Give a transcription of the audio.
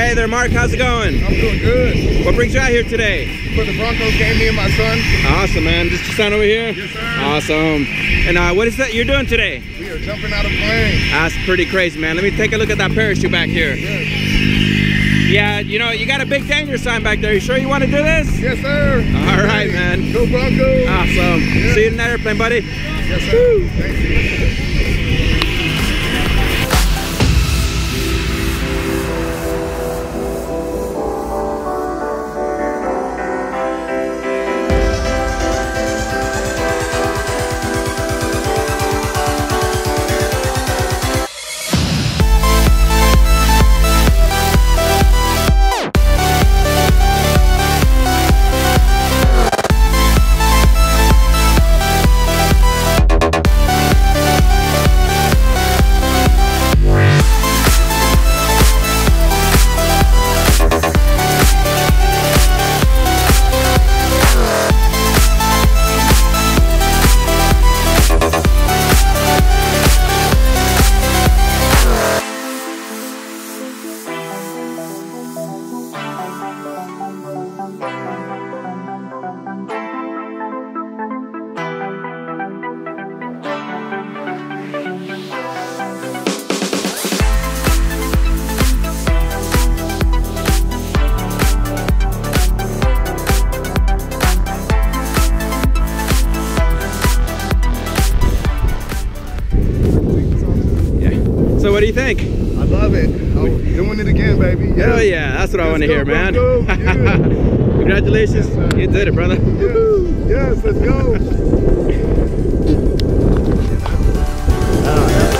Hey there, Mark. How's it going? I'm doing good. What brings you out here today? For the Broncos game, me and my son. Awesome, man. Just your son over here? Yes, sir. Awesome. And uh, what is that you're doing today? We are jumping out of plane. That's pretty crazy, man. Let me take a look at that parachute back here. Yes, Yeah, you know, you got a big danger sign back there. You sure you want to do this? yes sir. Right, man. Go Broncos. Awesome. Yeah. See you in that airplane, buddy. Yes, what do you think? I love it. Oh, doing it again, baby. Yes. Hell yeah, that's what let's I want to hear, man. Yeah. Congratulations. Yes, you did it, brother. Yes, yes let's go. oh,